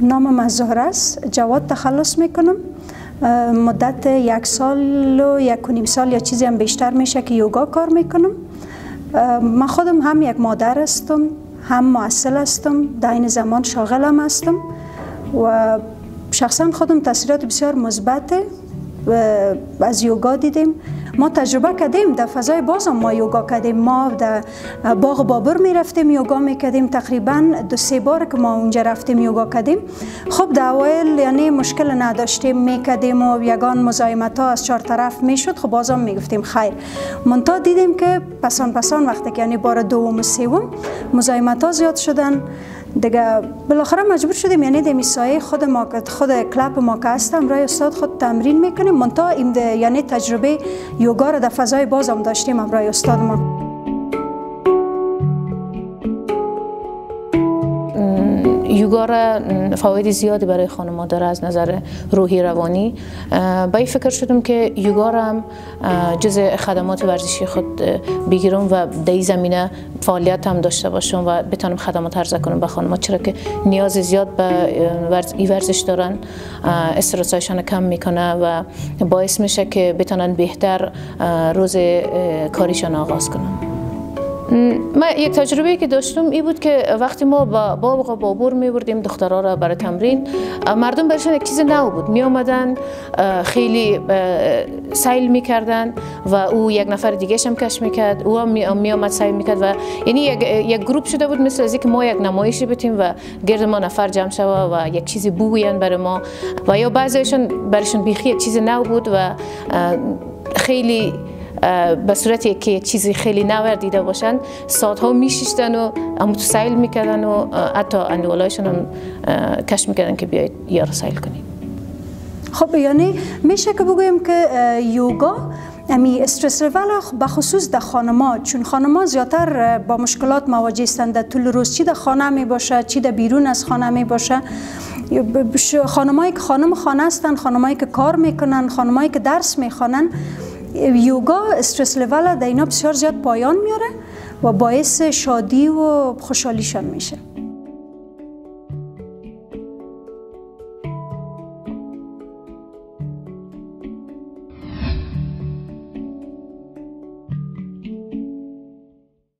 نام مزهر است. جواد تخلص می‌کنم. مدت یک سال و یک و نیم سال یا چیزی هم بیشتر میشه که یوگا کار می‌کنم. من خودم هم یک مادر هستم هم معسل هستم در این زمان شاغلم هستم و شخصا خودم تاثیرات بسیار مثبت از یوگا دیدیم. ما تجربه کردیم در فضای بازم ما یوگا کردیم. ما در باغ بابر می رفتیم یوگا می کردیم تقریبا دو سه بار که ما اونجا رفتیم یوگا کردیم. خب در اوایل یعنی مشکل نداشتیم می کردیم و یگان مزایمت ها از چهار طرف می شد خب بازم می گفتیم خیر. منتها دیدیم که پسان پسان وقتی که یعنی بار دوم و سوم مزایمت ها زیاد شدن. دیگه بالاخره مجبور شدیم یعنی در سایه خود ما خود کلاب ما که هستم رای استاد خود تمرین می‌کنیم این یعنی تجربه یوگا رو در فضای بازم داشتیم امرای استاد ما یوگا فواید زیادی برای خانم داره از نظر روحی روانی. با این فکر شدم که یوگا را هم جز خدمات ورزشی خود بگیرم و در زمینه فعالیت هم داشته باشم و بتونم خدمات عرضه کنم به خانم چرا که نیاز زیاد به این ورزش دارن. استرسایشان کم می‌کنه و باعث میشه که بتونن بهتر روز کاریشان آغاز کنن. من یک تجربه که داشتم این بود که وقتی ما با بابا بابور می بردیم دخترها را برای تمرین مردم برشان یک چیز نو بود. می آمدن خیلی سیل می کردن و او یک نفر دیگه هم کش می کرد او می آمد سیل می کرد و یعنی یک, یک گروپ شده بود مثل از که ما یک نمایشی بتیم و گرد ما نفر جمع شوه و یک چیزی بوین برای ما. و یا بعضیشون برشان بیخی یک چیز نو بود و خیلی به صورتی که چیزی خیلی نور دیده باشن ساعتها میشیشتن و اما تو سیل می‌کردن و حتی اندولایشون هم کش می‌کردن که بیاید یا رو سیل کنید خب یعنی میشه که بگویم که یوگا امی استرس لول به خصوص در خانما چون خانما زیادتر با مشکلات مواجه هستند. در طول روز چی در خانه می باشه چی در بیرون از خانه می باشه. خانمایی که خانم خانه هستند خانمایی که کار می‌کنن خانمایی که درس می‌خوانن یوگا استرس لول در اینا بسیار زیاد پایان میاره و باعث شادی و خوشحالیشان میشه.